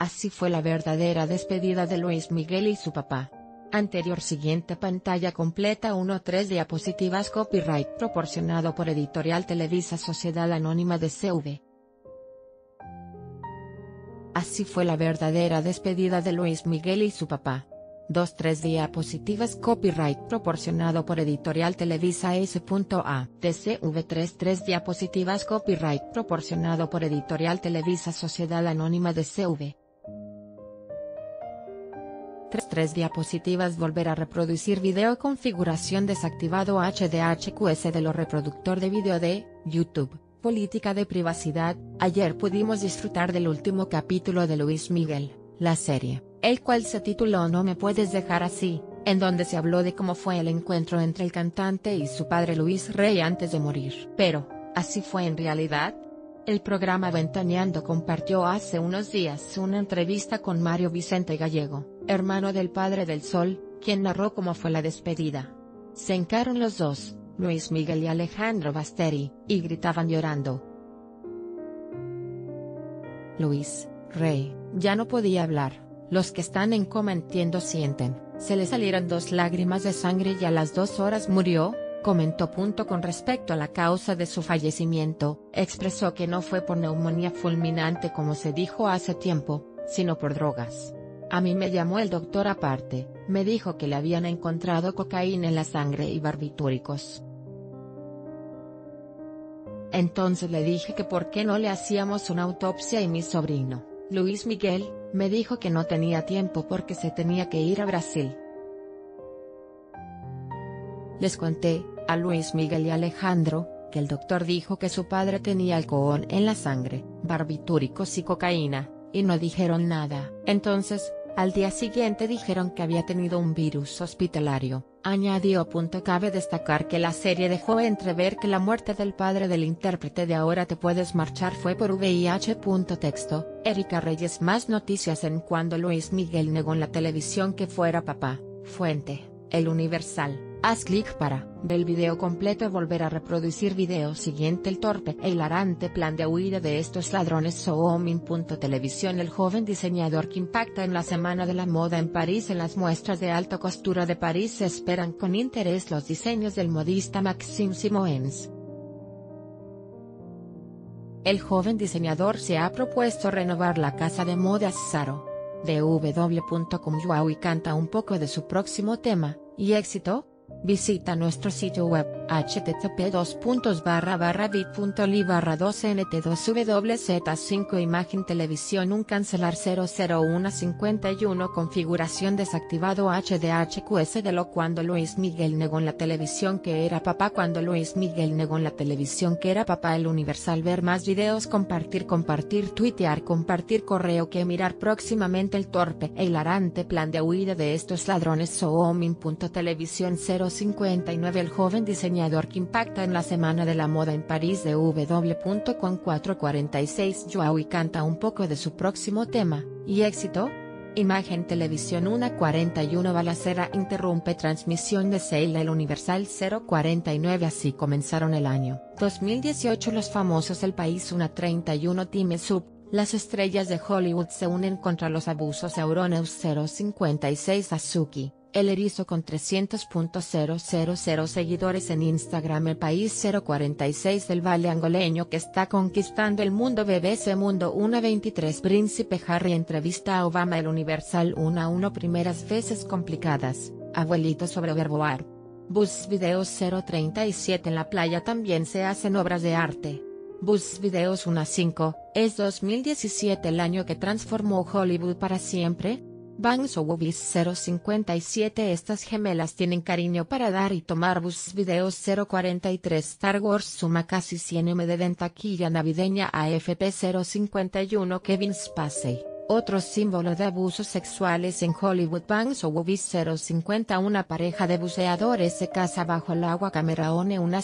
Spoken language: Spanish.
Así fue la verdadera despedida de Luis Miguel y su papá. Anterior siguiente pantalla completa 1-3 diapositivas copyright proporcionado por Editorial Televisa Sociedad Anónima de CV. Así fue la verdadera despedida de Luis Miguel y su papá. 2-3 diapositivas copyright proporcionado por Editorial Televisa S.A. TCV 3-3 diapositivas copyright proporcionado por Editorial Televisa Sociedad Anónima de CV. 3 diapositivas Volver a reproducir video configuración desactivado HDHQS de lo reproductor de video de YouTube, política de privacidad, ayer pudimos disfrutar del último capítulo de Luis Miguel, la serie, el cual se tituló No me puedes dejar así, en donde se habló de cómo fue el encuentro entre el cantante y su padre Luis Rey antes de morir. Pero, ¿así fue en realidad? El programa Ventaneando compartió hace unos días una entrevista con Mario Vicente Gallego, hermano del padre del Sol, quien narró cómo fue la despedida. Se encaron los dos, Luis Miguel y Alejandro Basteri, y gritaban llorando. Luis, Rey, ya no podía hablar, los que están en coma entiendo sienten, se le salieron dos lágrimas de sangre y a las dos horas murió, comentó. Punto con respecto a la causa de su fallecimiento, expresó que no fue por neumonía fulminante como se dijo hace tiempo, sino por drogas. A mí me llamó el doctor aparte, me dijo que le habían encontrado cocaína en la sangre y barbitúricos. Entonces le dije que por qué no le hacíamos una autopsia y mi sobrino, Luis Miguel, me dijo que no tenía tiempo porque se tenía que ir a Brasil. Les conté, a Luis Miguel y Alejandro, que el doctor dijo que su padre tenía alcohol en la sangre, barbitúricos y cocaína, y no dijeron nada. Entonces, al día siguiente dijeron que había tenido un virus hospitalario, añadió. Cabe destacar que la serie dejó entrever que la muerte del padre del intérprete de Ahora te puedes marchar fue por VIH. Texto, Erika Reyes Más noticias en cuando Luis Miguel negó en la televisión que fuera papá, fuente, El Universal. Haz clic para ver el video completo y volver a reproducir video siguiente el torpe e hilarante plan de huida de estos ladrones Soomin. Televisión El joven diseñador que impacta en la Semana de la Moda en París en las muestras de alta costura de París se esperan con interés los diseños del modista Maxime Simoens. El joven diseñador se ha propuesto renovar la casa de moda Zaro. W.com y canta un poco de su próximo tema, y éxito, Visita nuestro sitio web http bit.ly barra 2nt2wz5 Imagen Televisión un cancelar 00151 Configuración desactivado HDHQS de lo cuando Luis Miguel negó en la televisión que era papá cuando Luis Miguel negó en la televisión que era papá el universal ver más videos compartir compartir tuitear compartir correo que mirar próximamente el torpe e hilarante plan de huida de estos ladrones Soomin.televisión 0 59 El joven diseñador que impacta en la Semana de la Moda en París de W.com 446 Joao canta un poco de su próximo tema, y éxito. Imagen Televisión 141 Balacera interrumpe transmisión de Seila El Universal 049 Así comenzaron el año. 2018 los famosos del país 131 Time Sub, las estrellas de Hollywood se unen contra los abusos Euronews 056 Azuki, el erizo con 300.000 seguidores en Instagram. El País 046 del Valle Angoleño que está conquistando el mundo. BBC Mundo 123 Príncipe Harry entrevista a Obama. El Universal 1 a 1 Primeras veces complicadas, abuelito sobre Verboar. Bus Videos 037 En la playa también se hacen obras de arte. Bus Videos 1 a 5, es 2017 el año que transformó Hollywood para siempre, Bangs o 057 Estas gemelas tienen cariño para dar y tomar bus videos 043 Star Wars suma casi 100 MD en taquilla navideña AFP 051 Kevin Spacey, otro símbolo de abusos sexuales en Hollywood Bangs o 050 Una. Pareja de buceadores se casa bajo el agua Cameraone una